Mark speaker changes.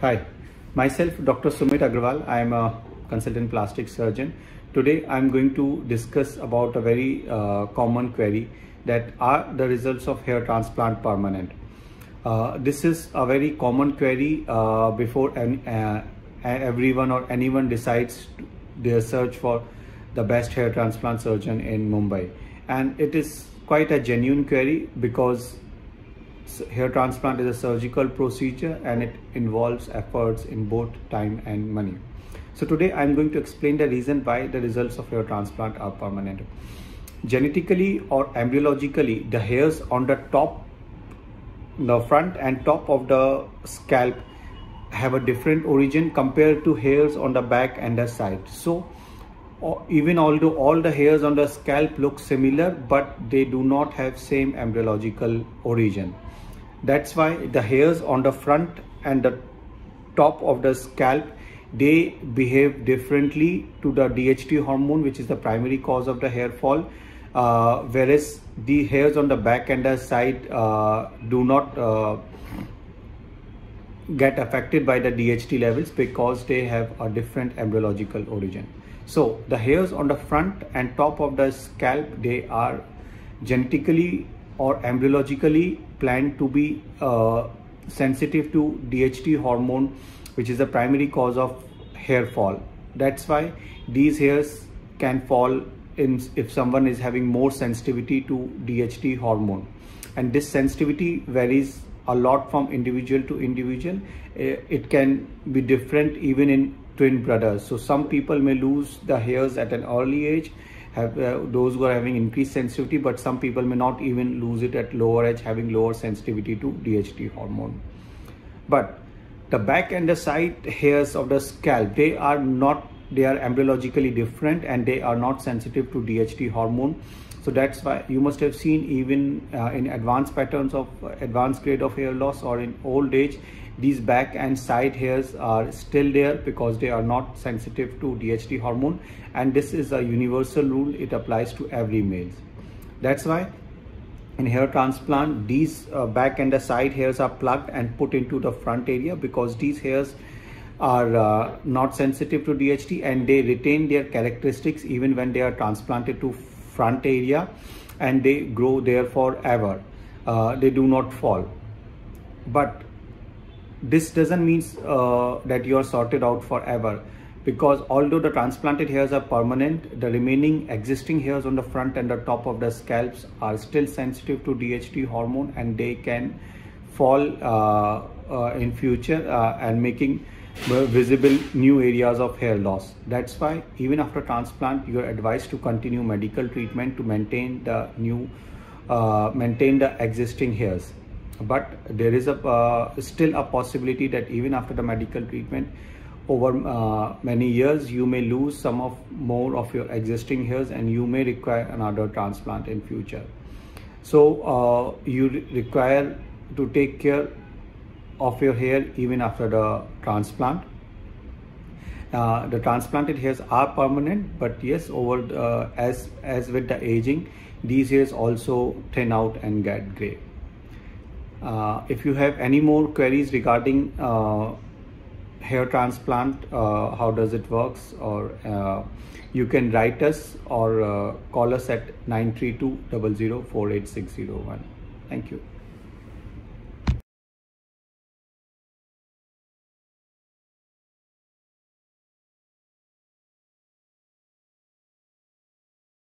Speaker 1: Hi, myself Dr. Sumit Agarwal. I am a consultant plastic surgeon. Today I am going to discuss about a very uh, common query that are the results of hair transplant permanent. Uh, this is a very common query uh, before an, uh, everyone or anyone decides their search for the best hair transplant surgeon in Mumbai. And it is quite a genuine query because hair transplant is a surgical procedure and it involves efforts in both time and money. So today I'm going to explain the reason why the results of hair transplant are permanent. Genetically or embryologically, the hairs on the top, the front and top of the scalp have a different origin compared to hairs on the back and the side. So even although all the hairs on the scalp look similar, but they do not have same embryological origin. That's why the hairs on the front and the top of the scalp they behave differently to the DHT hormone which is the primary cause of the hair fall uh, whereas the hairs on the back and the side uh, do not uh, get affected by the DHT levels because they have a different embryological origin. So the hairs on the front and top of the scalp they are genetically or embryologically planned to be uh, sensitive to DHT hormone which is the primary cause of hair fall. That's why these hairs can fall in if someone is having more sensitivity to DHT hormone and this sensitivity varies a lot from individual to individual. It can be different even in twin brothers. So some people may lose the hairs at an early age have uh, those who are having increased sensitivity but some people may not even lose it at lower age having lower sensitivity to DHT hormone. But the back and the side hairs of the scalp they are not they are embryologically different and they are not sensitive to DHT hormone. So that's why you must have seen even uh, in advanced patterns of advanced grade of hair loss or in old age these back and side hairs are still there because they are not sensitive to DHT hormone and this is a universal rule. It applies to every male. That's why in hair transplant these uh, back and the side hairs are plucked and put into the front area because these hairs are uh, not sensitive to DHT and they retain their characteristics even when they are transplanted to front area and they grow there forever. Uh, they do not fall. But this doesn't mean uh, that you are sorted out forever because although the transplanted hairs are permanent, the remaining existing hairs on the front and the top of the scalps are still sensitive to DHT hormone and they can fall uh, uh, in future uh, and making visible new areas of hair loss. That's why even after transplant, you are advised to continue medical treatment to maintain the new, uh, maintain the existing hairs but there is a uh, still a possibility that even after the medical treatment over uh, many years you may lose some of more of your existing hairs and you may require another transplant in future. So uh, you re require to take care of your hair even after the transplant. Uh, the transplanted hairs are permanent but yes over the, as as with the aging these hairs also thin out and get gray uh, if you have any more queries regarding uh, hair transplant, uh, how does it works, or uh, you can write us or uh, call us at 932 Thank you.